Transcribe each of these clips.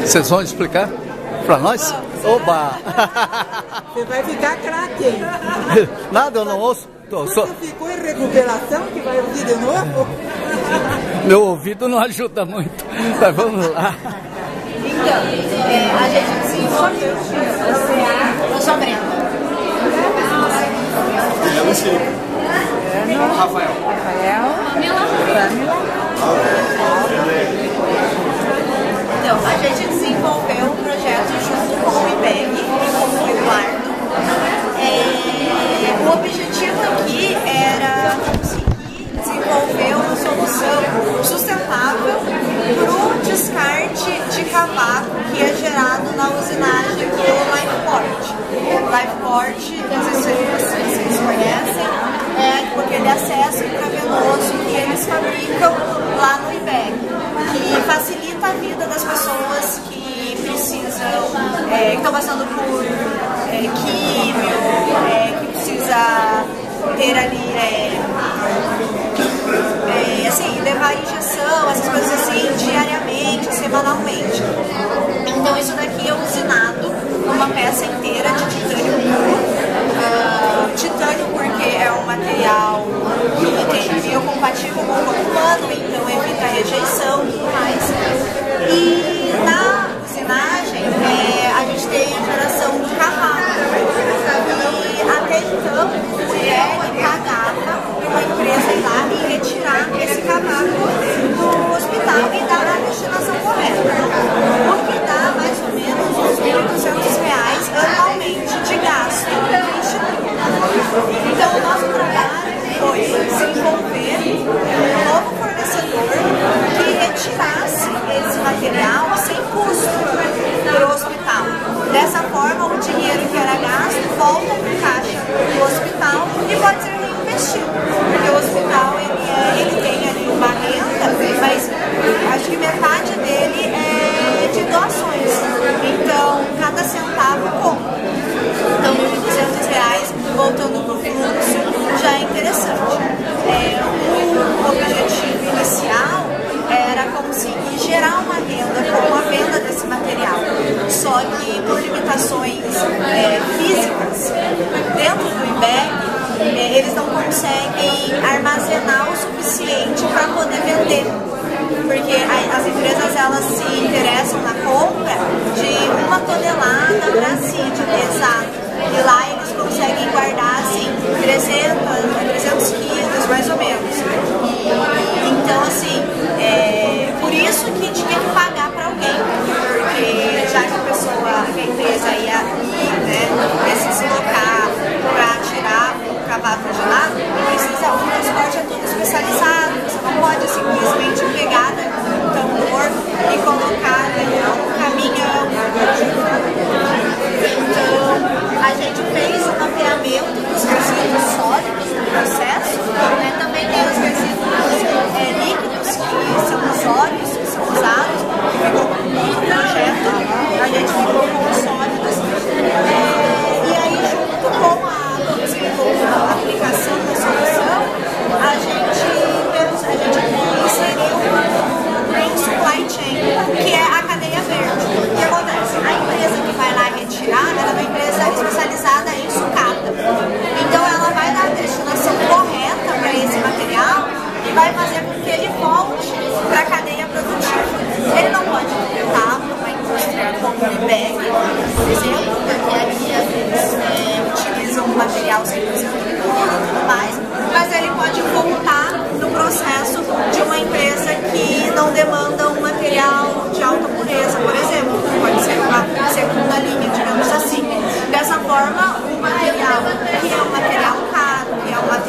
Vocês vão explicar para nós? Oba! Você vai ficar craque, hein? Nada, eu não ouço. Você só... ficou em recuperação que vai ouvir de novo? Meu ouvido não ajuda muito. Mas vamos lá. Então, é, a gente desenvolveu o CA, eu sou Brenda. Rafael. Rafael. Pamela. Pamela. Então, a gente desenvolveu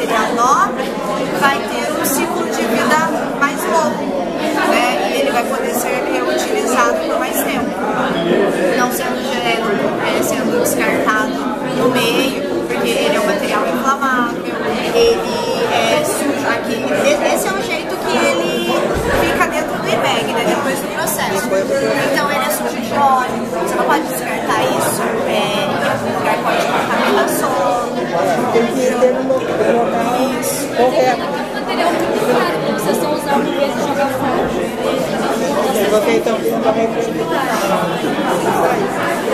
material nobre, vai ter um ciclo de vida mais longo, né? E ele vai poder ser reutilizado por mais tempo, não sendo gerado, é, sendo descartado no meio, porque ele é um material inflamável, ele é sujo aqui. Esse é o jeito que ele fica dentro do IMEG, né? Depois do processo. Então ele é sujo de óleo, você não pode descartar isso, é, em algum lugar pode contaminar sono. Tem que ter Correto. É? material muito caro né? para vocês só usar uma vez e jogar fora. Coloquei então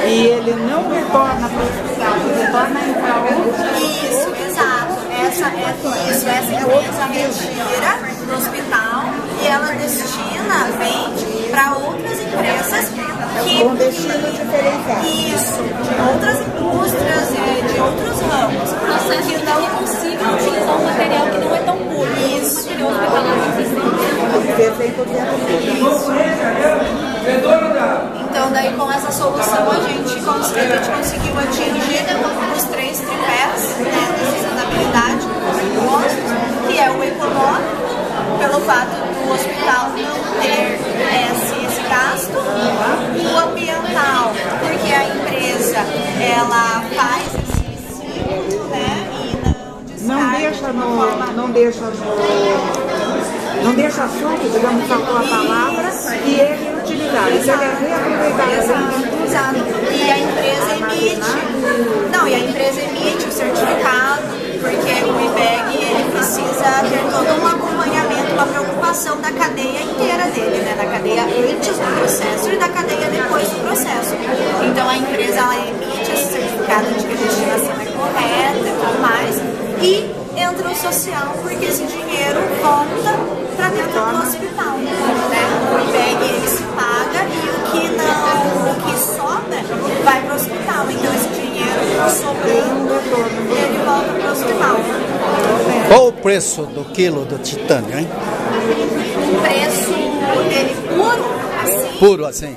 E ele não retorna para o hospital, retorna em casa. Isso, exato. Essa é, isso, essa é empresa retira do hospital e ela destina, vende para outras empresas que com destino diferenciado. isso, de outras indústrias e de outros ramos. processo que não é possível utilizar um material que não é tão puro. Isso. Um material hospitalar que existe. 100% puro. Então daí com essa solução a gente, cons- a gente conseguiu atingir os três tripés né, da sustentabilidade que é o econômico, pelo fato do hospital não ter esse, esse gasto, o ambiental, porque a empresa ela faz esse né, e não deixa no. forma Não deixa no. Não deixa solto, digamos, faltou a palavra, e ele é utilizado. Ele é reaproveitado. Exato, exato. E a empresa emite. Não, e a empresa emite o certificado, porque o IBEG ele precisa ter todo um acompanhamento, uma preocupação da cadeia inteira dele, né? Da cadeia antes do processo e da cadeia depois do processo. Então a empresa ela emite esse certificado de que a destinação é correta e tudo mais. E entra o social, porque esse dinheiro volta para dentro do hospital. Né? O ele se paga e o que não, o que sobra vai para o hospital. Então esse dinheiro sobrando, ele volta para o hospital. Qual o preço do quilo do titânio, hein? O preço dele puro, assim, Puro assim.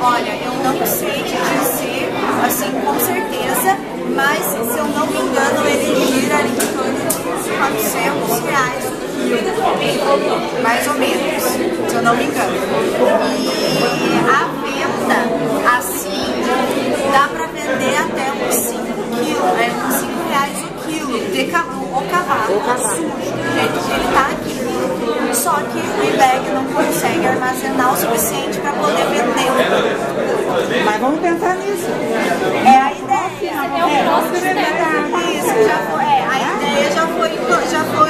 olha, eu não sei assim, com certeza, mas se eu não me engano, ele gira ali em torno de 400 reais mais ou menos, se eu não me engano. E a venda, assim, dá pra vender até uns 5 quilos, é uns 5 reais o quilo de ca- o cavalo, sujo, do jeito que ele tá aqui. Só que o IBEG não consegue armazenar o suficiente para poder vender. Mas vamos pensar nisso. É a ideia. É o próximo step. Isso, já foi, é, a ideia já foi, já foi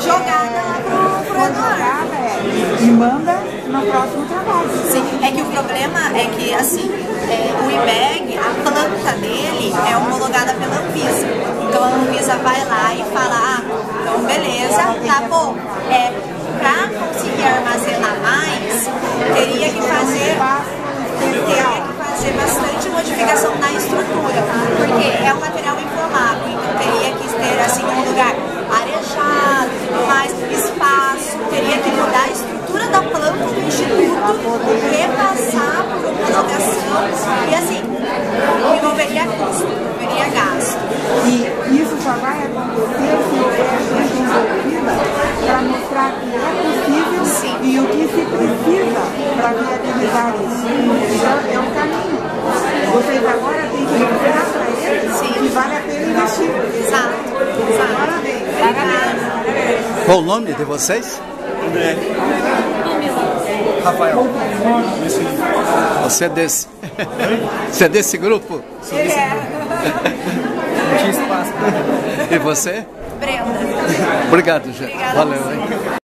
jogada lá pro, pro Eduardo. É. E manda no próximo trabalho. Sim, é que o problema é que, assim, é, o IBEG, a planta dele é homologada pela Anvisa. Então a Anvisa vai lá e fala, ah, então beleza, tá bom. É, pra conseguir armazenar mais, teria que fazer teria que fazer bastante modificação na estrutura, porque é um material inflamável, então teria que ter assim um lugar arejado, tudo mais, espaço, teria que mudar a estrutura da planta do instituto, repassar por homologação e assim, envolveria custo, envolveria gasto. E isso só vai acontecer se houver gente envolvida para mostrar que é possível Sim. e o que se precisa para viabilizar isso. Então, é um caminho. Vocês agora têm que mostrar para eles Sim. que vale a pena investir. Exato, exato. Parabéns. Obrigada. Qual o nome de vocês? Rafael. Você é desse. Você é desse grupo? Ele é Tinha espaço E você? Brenda. Obrigado, gente. Valeu, hein?